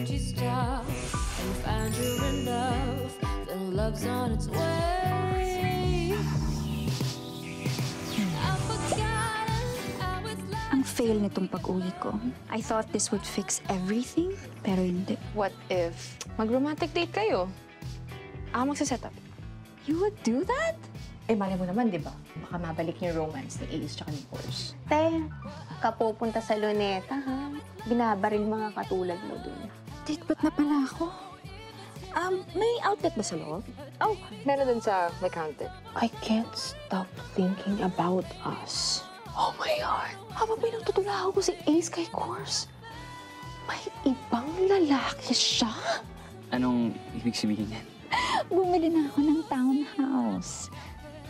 energy stop and you find you're enough, then love's on its way. Ang fail nitong pag-uwi ko. I thought this would fix everything, pero hindi. What if mag-romantic date kayo? Ako magsaset up. You would do that? Eh, mali mo naman, di ba? Baka mabalik yung romance ni Ace tsaka ni Force. Te, kapupunta sa Luneta, ha? Binabaril mga katulad mo dun. Date ba't na pala ako? Um, may outlet ba sa loob? Oh, meron dun sa may counter. I can't stop thinking about us. Oh my God! Habang pinagtutulahan ko si Ace kay Course, may ibang lalaki siya? Anong ibig sabihin yan? Bumili na ako ng townhouse.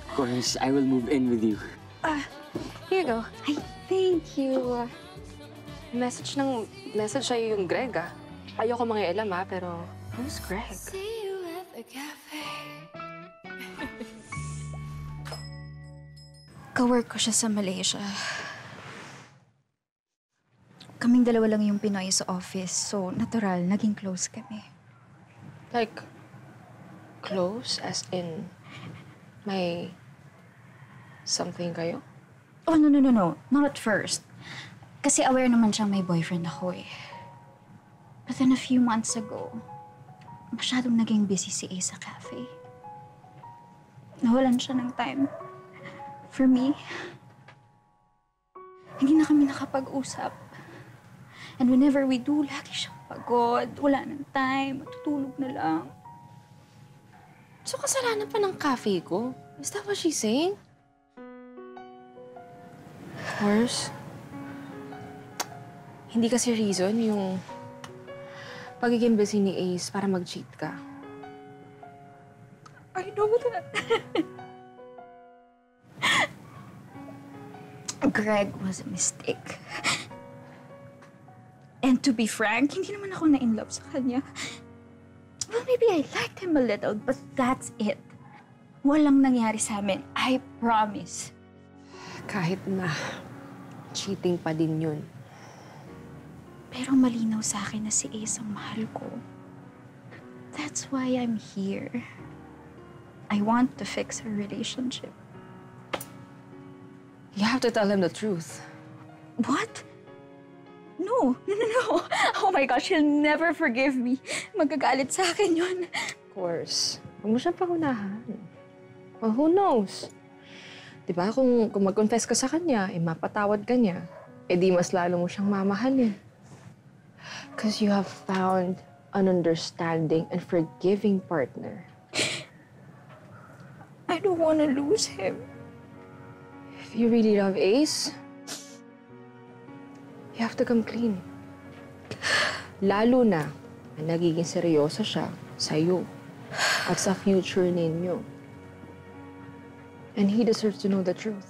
Of course, I will move in with you. Here you go. Ay, thank you. Message ng... Message sa'yo yung Greg, ah. Ayoko mga alam, ah, pero... Who's Greg? See you at the cafe. Kawork ko siya sa Malaysia. Kaming dalawa lang yung Pinoy sa office, so natural, naging close kami. Like, close as in may something kayo? Oh, no, no, no, no. Not at first. Kasi aware naman siyang may boyfriend ako eh. But then a few months ago, masyadong naging busy si Ace sa cafe. Nawalan siya ng time. For me, hindi na kami nakapag-usap. And whenever we do, lagi siyang pagod. Wala ng time. Matutulog na lang. So, kasalanan pa ng cafe ko? Is that what she's saying? Worse. Hindi kasi reason yung pagiging busy ni Ace para mag-cheat ka. I know that. Greg was a mistake. And to be frank, hindi naman ako na-in-love sa kanya. Well, maybe I liked him a little, but that's it. Walang nangyari sa amin. I promise. Kahit na cheating pa din yun. Pero malinaw sa akin na si Ace ang mahal ko. That's why I'm here. I want to fix our relationship. You have to tell him the truth. What? No, no, no, no. Oh my gosh, he'll never forgive me. Magagalit sa akin yun. Of course. Huwag mo siyang pangunahan. Well, who knows? Di ba, kung, kung mag-confess ka sa kanya, eh mapatawad ka niya, eh di mas lalo mo siyang mamahalin. Because you have found an understanding and forgiving partner. I don't want to lose him. If you really love Ace, you have to come clean. Lalo na, na nagiging seryoso siya sa'yo at sa future ninyo. And he deserves to know the truth.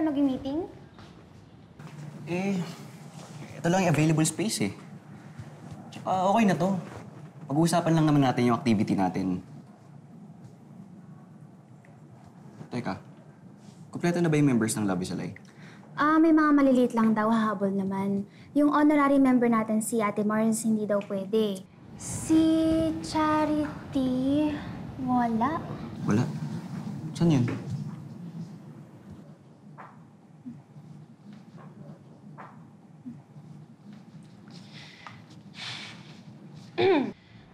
Tayo mag-meeting? Eh, ito lang yung available space eh. Tsaka okay na to. Pag-uusapan lang naman natin yung activity natin. Teka, Kompleto na ba yung members ng Love is a Lie? Ah, may mga maliliit lang daw, hahabol naman. Yung honorary member natin, si Ate Mars, hindi daw pwede. Si Charity, wala. Wala. Saan yun?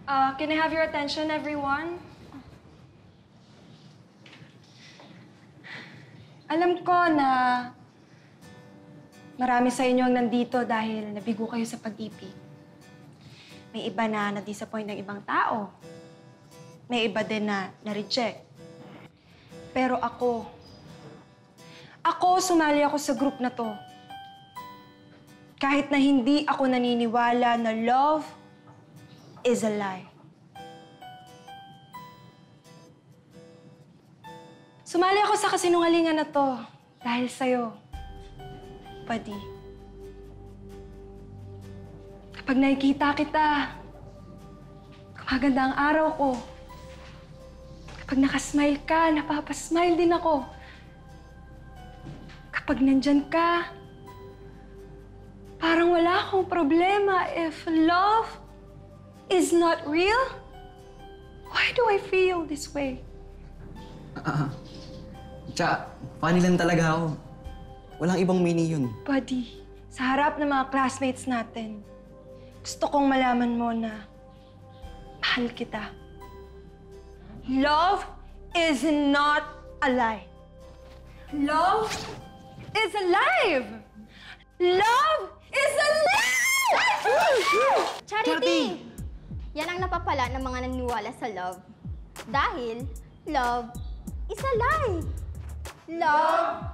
Uh, can I have your attention, everyone? Alam ko na marami sa inyo ang nandito dahil nabigo kayo sa pag-ibig. May iba na na-disappoint ng ibang tao. May iba din na na-reject. Pero ako, ako sumali ako sa group na to. Kahit na hindi ako naniniwala na love is a lie. Sumali ako sa kasinungalingan na to dahil sa'yo, Buddy. Kapag nakikita kita, kumaganda ang araw ko. Kapag nakasmile ka, napapasmile din ako. Kapag nandyan ka, parang wala akong problema if love is not real? Why do I feel this way? Tsaka, funny lang talaga ako. Walang ibang meaning yun. Buddy, sa harap ng mga classmates natin, gusto kong malaman mo na mahal kita. Love is not a lie. Love is alive! Love is alive! Charity! Yan ang napapala ng mga naniniwala sa love. Dahil, love is a lie. Love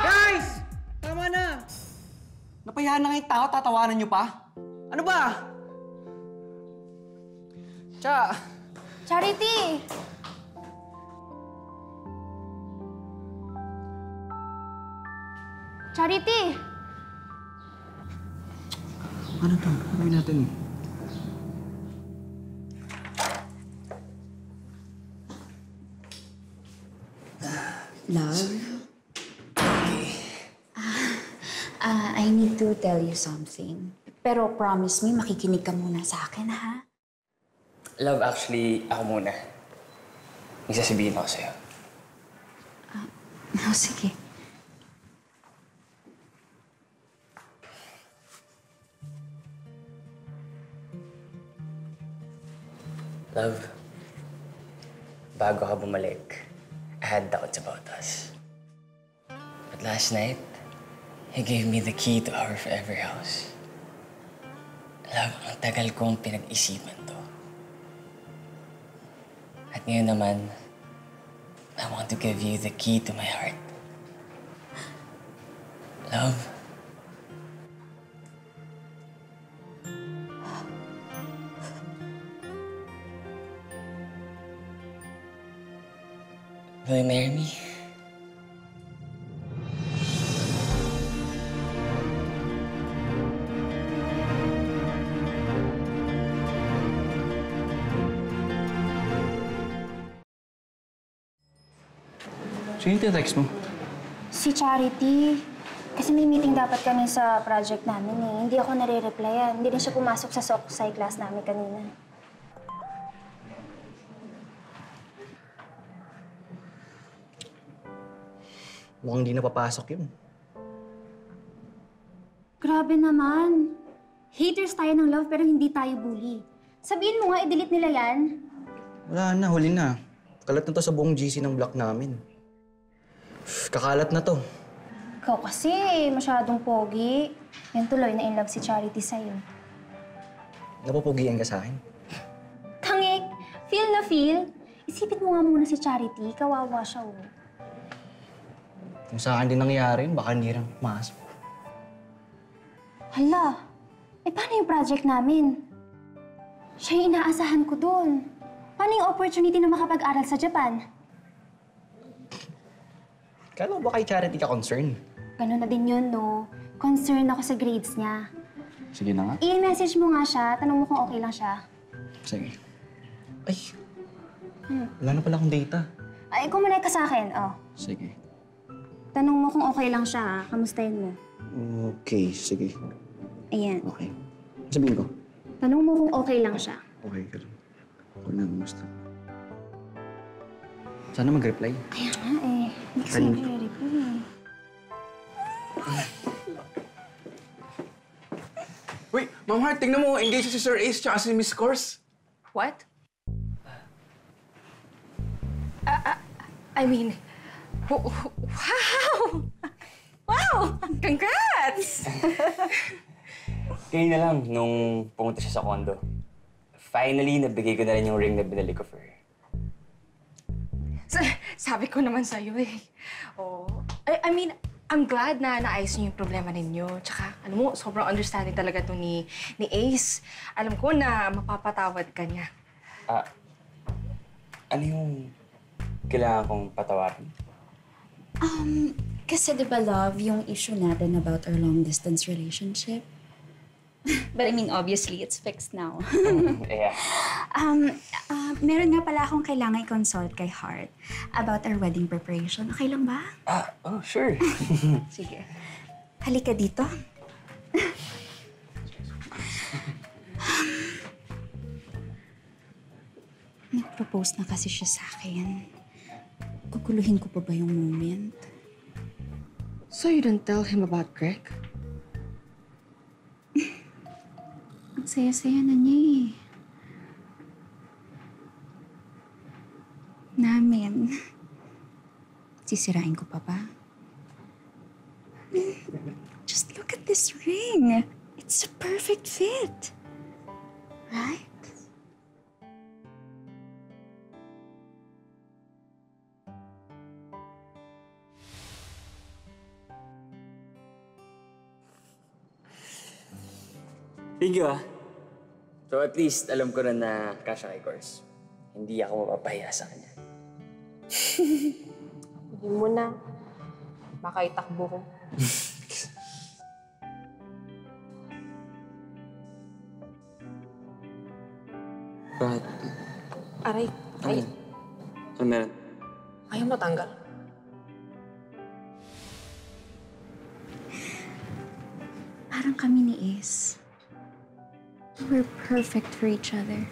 Guys! Tama na! Napayahan na nga yung tao, tatawanan nyo pa? Ano ba? Tsaka, Charity! Charity! ano to? Ano gawin natin? Love? Ah, I need to tell you something. Pero promise me, makikinig ka muna sa akin, ha? Love, actually, ako muna. May sasabihin ako sa'yo. Oh, sige. Love, bago ka bumalik, had doubts about us. But last night, he gave me the key to our forever house. Love, ang tagal kong pinag-isipan to. At ngayon naman, I want to give you the key to my heart. Love, will you marry me? Sino yung text mo? Si Charity. Kasi may meeting dapat kami sa project namin eh. Hindi ako nare-replyan. Hindi rin siya pumasok sa Soksai class namin kanina. Mukhang di napapasok yun. Grabe naman. Haters tayo ng love pero hindi tayo bully. Sabihin mo nga, i-delete nila yan. Wala na, huli na. Kalat na to sa buong GC ng block namin. Kakalat na to. Ikaw kasi, masyadong pogi. Yan tuloy na in love si Charity sa'yo. Napapugian ka sa akin. Tangik! Feel na feel. Isipin mo nga muna si Charity. Kawawa siya, oh. Kung sa akin din nangyari yun, baka hindi rin pumasok. Hala, eh paano yung project namin? Siya yung inaasahan ko doon. Paano yung opportunity na makapag-aral sa Japan? Kala ko ba kay Charity ka concern? Ganun na din yun, no? Concern ako sa grades niya. Sige na nga. I-message mo nga siya, tanong mo kung okay lang siya. Sige. Ay, Wala na pala akong data. Ay, kumunay ka sa akin, oh. Sige. Tanong mo kung okay lang siya, ha? Kamustahin mo. Okay, sige. Ayan. Okay. Sabihin ko. Tanong mo kung okay lang siya. Okay ka lang. Ako na, gusto. Sana mag-reply. Kaya nga eh. Hindi kasi Kanina. nare-reply eh. Wait, Ma'am Hart, tingnan mo. Engaged si Sir Ace tsaka si Miss Kors. What? Ah, ah, I mean, wow! Wow! Congrats! Kaya na lang, nung pumunta siya sa condo. Finally, nabigay ko na rin yung ring na binalik ko for her. Sa- sabi ko naman sa'yo eh. Oh. I, I mean, I'm glad na naayos niyo yung problema ninyo. Tsaka, alam mo, sobrang understanding talaga to ni, ni Ace. Alam ko na mapapatawad ka niya. Ah, ano yung kailangan kong patawarin? Um, kasi di ba love yung issue natin about our long distance relationship? But I mean, obviously, it's fixed now. yeah. um, uh, meron nga pala akong kailangan i-consult kay Hart about our wedding preparation. Okay lang ba? Ah, oh, sure. Sige. Halika dito. Nag-propose na kasi siya sa akin. Guguluhin ko pa ba yung moment? So you don't tell him about Greg? Ang saya-saya na niya eh. Namin. Sisirain ko pa ba? Just look at this ring. It's a perfect fit. Right? Thank you, ah. So at least, alam ko na na kasha kay Kors. Hindi ako mapapahiya sa kanya. Hindi mo na. Baka itakbo ko. Bakit? Aray, ay, Ano meron? ayaw matanggal. Parang kami ni Ace. We're perfect for each other.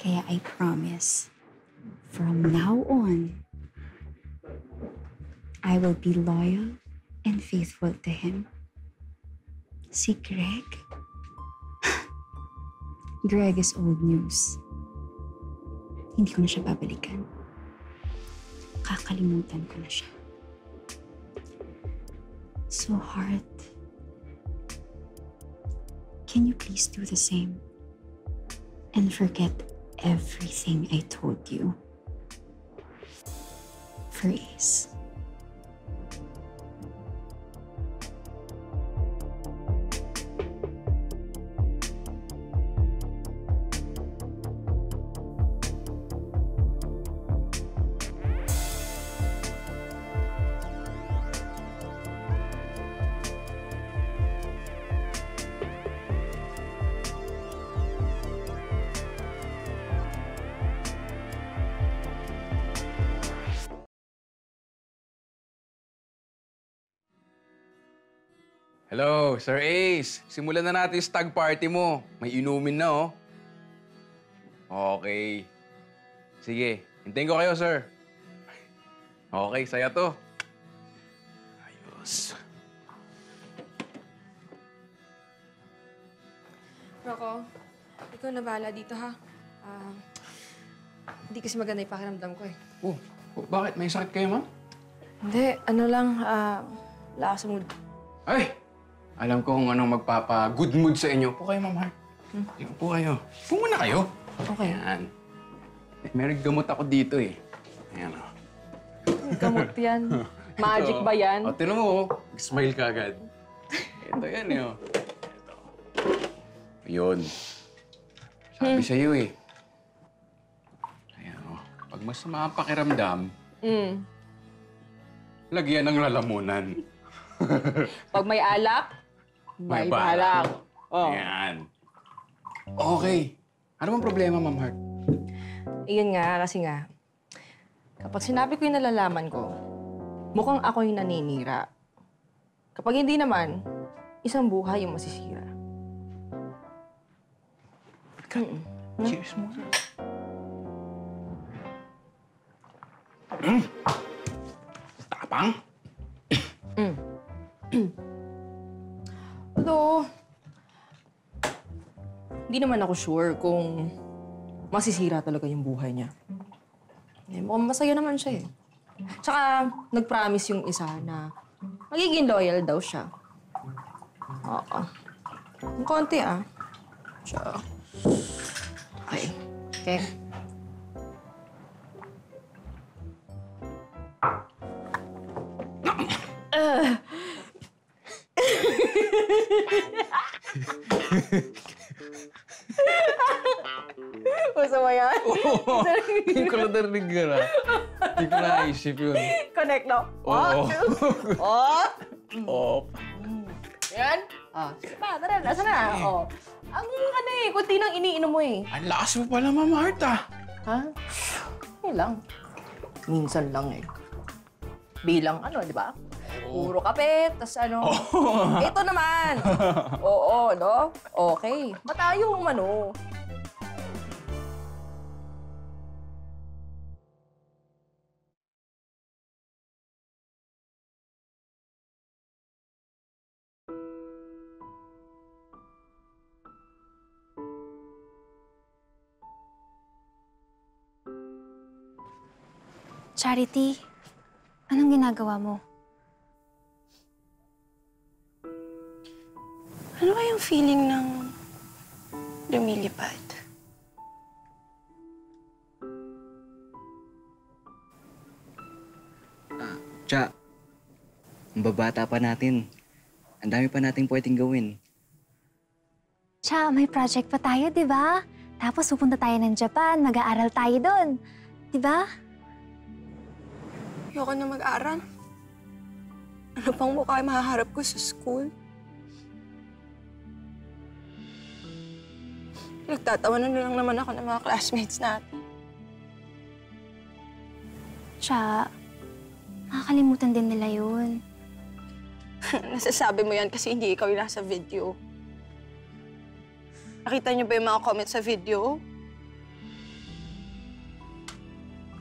Kaya I promise, from now on, I will be loyal and faithful to him. Si Greg? Greg is old news. Hindi ko na siya babalikan. Kakalimutan ko na siya. So hard. Can you please do the same? And forget everything I told you. For Ace. Hello, Sir Ace. Simulan na natin yung stag party mo. May inumin na, oh. Okay. Sige, hintayin ko kayo, sir. Okay, saya to. Ayos. Rocco, ikaw na bahala dito ha. Ah, hindi kasi maganda yung pakiramdam ko eh. Oh, oh, bakit? May sakit kayo, ma'am? Hindi, ano lang, ah, wala ako sa mood. Ay! Alam ko kung anong magpapa-good mood sa inyo. Po kayo, ma'am Hart. Hmm? po kayo. Po muna kayo. Okay. Ayan. Eh, May gamot ako dito eh. Ayan, oh. Gamot yan. Magic ba yan? O, tinan mo, oh. Smile ka agad. Ito yan, eh, oh. Ito. Yun. Sabi sa'yo, eh. Ayan, oh. Pag masama ang pakiramdam, Mm. lagyan ng lalamunan. Pag may alak, may, balak. Oh. Ayan. Okay. Ano bang problema, Ma'am Heart? Iyon nga, kasi nga, kapag sinabi ko yung nalalaman ko, mukhang ako yung naninira. Kapag hindi naman, isang buhay yung masisira. Mm-mm. Cheers mo. Mm. Tapang? Although, hindi naman ako sure kung masisira talaga yung buhay niya. Eh, mukhang masaya naman siya eh. Tsaka, nag-promise yung isa na magiging loyal daw siya. Oo. Ang konti ah. Siya. Okay. Okay. Masama ko naisip yun. Connect, no? Oo. Oh! Oh. Yan. Ah, sige pa, tara, nasa na? Oh. Ang ano eh, kunti nang iniinom mo eh. Ang lakas mo pala, Ma'am Heart ah. Ha? Lang. Minsan lang eh. Bilang ano, di ba? Puro kape, tas ano. Ito naman. Oo, no? Okay. Matayo ang ano. Charity, anong ginagawa mo? Ano kayang feeling ng lumilipad? Tsa, ang babata pa natin. Ang dami pa nating pwedeng gawin. Cha, may project pa tayo, di ba? Tapos pupunta tayo ng Japan, mag-aaral tayo doon. Di ba? Ayoko na mag-aral. Ano pang mukha yung mahaharap ko sa school? Nagtatawanan na lang naman ako ng mga classmates natin. Cha, nakakalimutan din nila yun. Nasasabi mo yan kasi hindi ikaw yung nasa video. Nakita niyo ba yung mga comments sa video?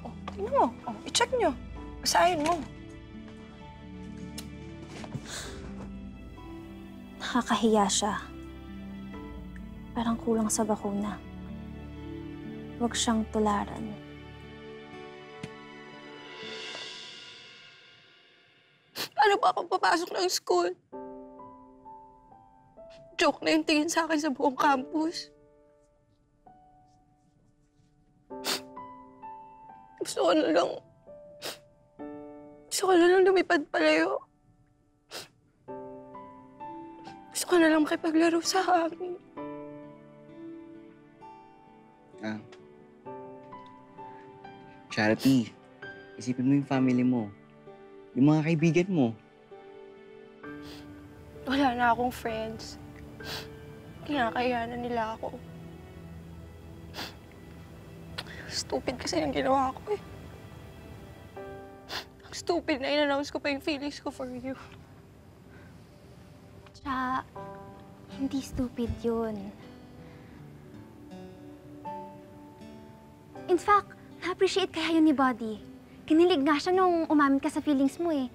Oh, tingnan mo. Oh, i-check niyo. Basahin mo. Nakakahiya siya. Parang kulang sa bakuna. Huwag siyang tularan. Paano ba ako papasok ng school? Joke na yung tingin sa akin sa buong campus. Gusto ko na lang... Gusto ko na lang lumipad palayo. Gusto ko na lang makipaglaro sa hangin. Ah. Charity, isipin mo yung family mo. Yung mga kaibigan mo. Wala na akong friends. Kinakayanan nila ako. Stupid kasi yung ginawa ko eh. Stupid na in-announce ko pa yung feelings ko for you. Cha, hindi stupid yun. In fact, na-appreciate kaya yun ni Buddy. Kinilig nga siya nung umamin ka sa feelings mo eh.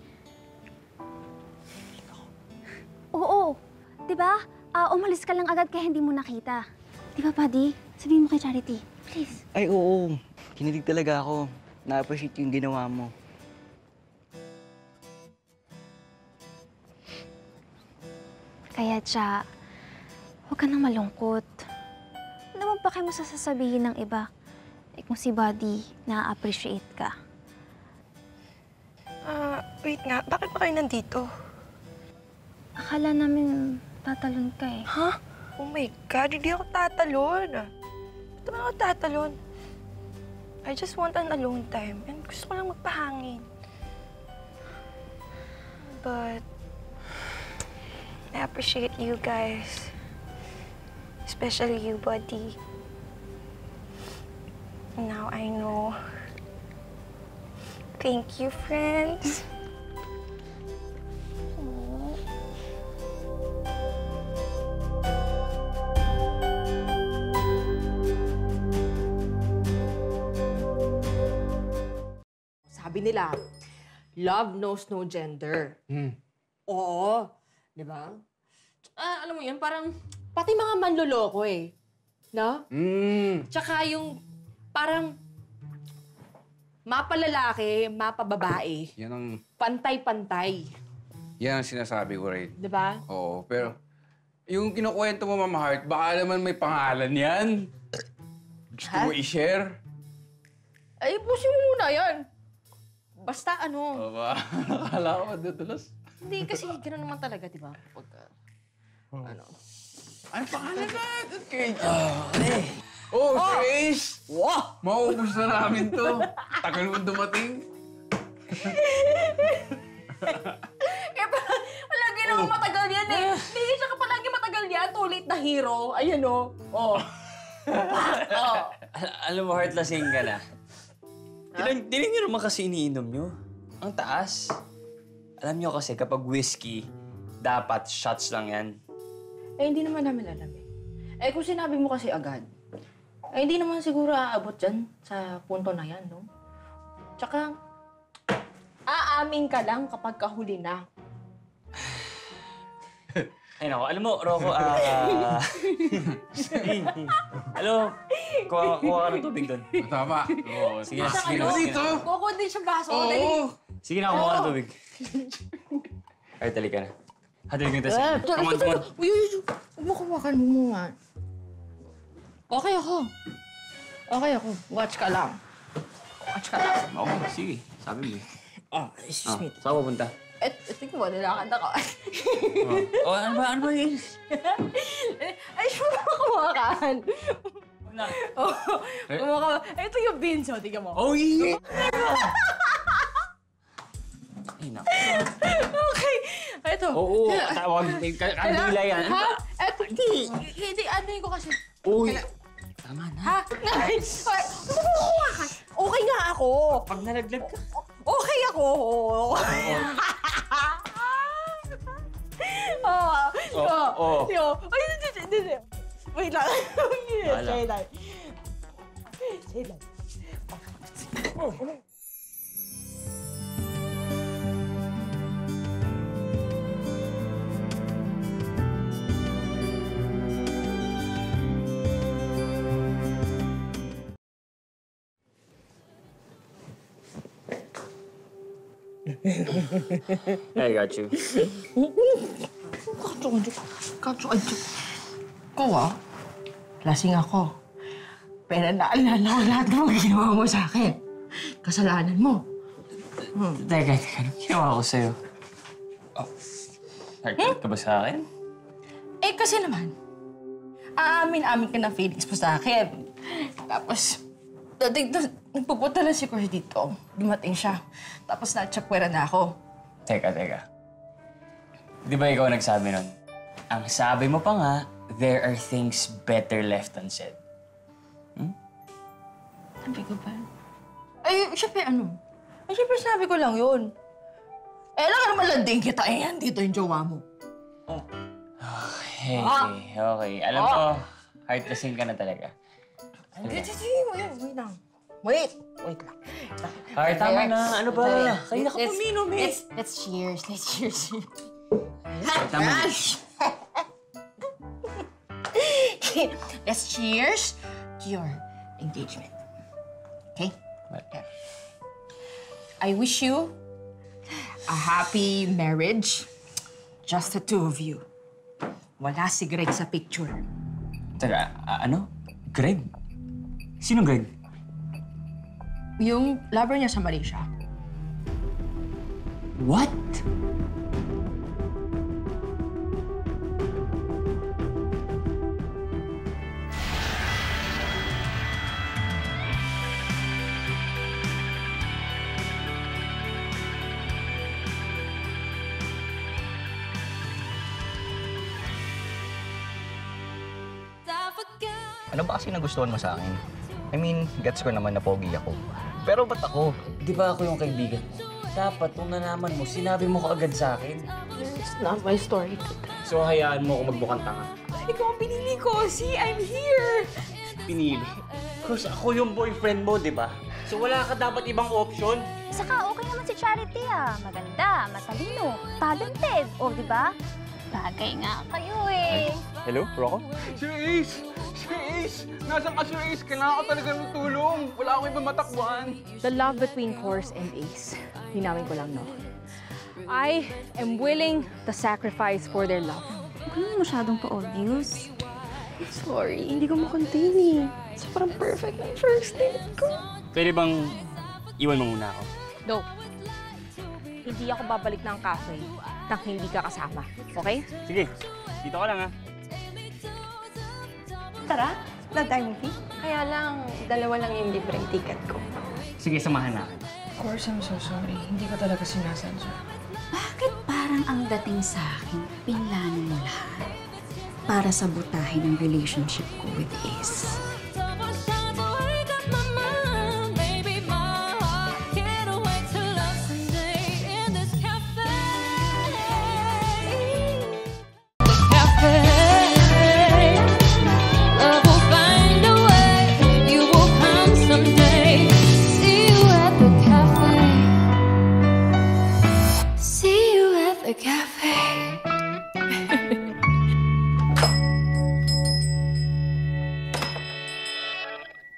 Oo, di ba? Ah, umalis ka lang agad kaya hindi mo nakita. Di ba, Buddy? Sabihin mo kay Charity. Please. Ay, oo. Kinilig talaga ako. Na-appreciate yung ginawa mo. Kaya, Cha, huwag ka nang malungkot. Ano naman pa kayo mo sasabihin ng iba? Eh, kung si Buddy na-appreciate ka. Ah, wait nga. Bakit pa kayo nandito? Akala namin tatalon ka eh. Ha? Oh my God, hindi ako tatalon. Ba't naman ako tatalon? I just want an alone time and gusto ko lang magpahangin. But, I appreciate you guys. Especially you, buddy. Now I know. Thank you, friends. Sabi nila, love knows no gender. Hmm. Oo. Di ba? Ah, alam mo yun, parang pati mga manloloko eh. No? Hmm. Tsaka yung parang mapalalaki, mapababae, Yan ang, pantay-pantay. yan ang sinasabi ko rin. Di ba? Oo, pero yung kinukwento mo, Mama Heart, baka naman may pangalan yan. Gusto mo i-share? Ay, pusin mo muna yan. Basta ano. Oo ba? Nakala ko madudulas. Hindi, kasi gano'n naman talaga, di ba? Pagka, ano. Ano pangalan na? Okay. Oh, Grace! Wow! Mauubos na namin to. Tagal mo dumating. Kaya pala, palagi na Oh. matagal yan eh. Hindi siya ka palagi matagal yan. Too late na hero. Ayan o. Oh. oh. Al- alam mo, heart lasing ka na. Tinan, tinan nyo naman kasi iniinom nyo. Ang taas. Alam nyo kasi kapag whiskey, dapat shots lang yan. Eh, hindi naman namin alam eh. Eh, kung sinabi mo kasi agad, eh, hindi naman siguro aabot dyan sa punto na yan, no? Tsaka, aamin ka lang kapag kahuli na. Ay nako, alam mo, Rocco, ah... Hello, kuha, kuha ka ng tubig doon. Tama. Oo, Sige sige. Ano? Sige din siya baso. Dali. Sige na kumuha ng tubig. Ay, tali ka na. Hatilig kita sa... Eh, Come on, come on. Uy, uy, uy. Huwag mo kumakan mo muna. Okay ako. Okay ako. Watch ka lang. Watch ka lang. Oo, sige. Sabi mo. eh. Oh, excuse Ah, me. saan ka pupunta? Eh, tingnan mo, nilakad ako. Oh, ano ba? Ano ba yun? Ay, sure ba kumakain? Na. Oh, kumakain. Ito yung beans, oh. Tingnan mo. Oh, yeah! Ay. Okay. Ito. Oo, tawag. Kandila yan. Ha? Eto, hindi. Hindi, ano ko kasi. Uy! Tama na. Ha? Ay, kumakain. Okay nga ako. Pag nalaglag ka. Okay ako. Oo. Oo. oo. Yo. Ay, hindi, hindi, hindi. Wait lang. Wala. Say lang. Say lang. I got you. Kacho, kacho. Kacho. Ikaw ah. Lasing ako. Pero naalala ko lahat ng mga ginawa mo sa akin. Kasalanan mo. Teka, teka. Anong ginawa ko sa'yo? Oh. Heart ka ba sa akin? Eh, kasi naman, aamin-amin ka na feelings mo sa akin. Tapos, dating na, nagpupunta na si Chris dito. Dumating siya. Tapos na-chapwera na ako. Teka, teka. Di ba ikaw nagsabi nun? Ang sabi mo pa nga, there are things better left unsaid. Sabi ko ba? Ay, syempre ano? Ay, syempre sabi ko lang yun. Eh, alam ka naman landing kita. Eh, andito yung jowa mo. Okay, Ah! okay. Alam mo, heart lasing ka na talaga. Wait, wait lang. Wait. Wait lang. Heart, tama na. Ano ba? Let's- Kaya ka puminom eh. Let's, let's cheers. Let's cheers. tama na. let's cheers to your engagement. Okay? I wish you a happy marriage. Just the two of you. Wala si Greg sa picture. Teka, ano? Greg? Sino Greg? Yung lover niya sa Malaysia. What? Ano ba kasi nagustuhan mo sa akin? I mean, gets ko naman na pogi ako. Pero ba't ako? Di ba ako yung kaibigan mo? Dapat, kung nalaman mo, sinabi mo kaagad sa akin. It's not my story to tell. So, hayaan mo ako magbukang tanga. Ikaw ang pinili ko. See, I'm here. Pinili. Cause ako yung boyfriend mo, di ba? So, wala ka dapat ibang option. Saka okay naman si Charity ah. Maganda, matalino, talented. O, di ba? Bagay nga kayo eh. Hello, Rocco? Sir Ace! Sir Ace! Nasaan ka, Sir Ace? Kailangan ko talaga ng tulong. Wala akong ibang matakbuhan. The love between Course and Ace. Linawin ko lang, no? I am willing to sacrifice for their love. Huwag ka naman masyadong pa-obvious. Sorry, hindi ko makontain eh. Sobrang perfect ng first date ko. Pwede bang iwan mo muna ako? No. Hindi ako babalik ng cafe nang hindi ka kasama. Okay? Sige, dito ka lang ha. Tara, blood eye movie. Kaya lang, dalawa lang yung libreng ticket ko. Sige, samahan natin. Of course, I'm so sorry. Hindi ko talaga sinasadya. Bakit parang ang dating sa akin, pinlano mo lahat para sabutahin ang relationship ko with Ace?